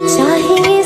चाहे